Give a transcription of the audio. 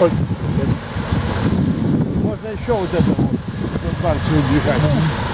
Вот. Можно еще вот это вот, вот банк удвигать.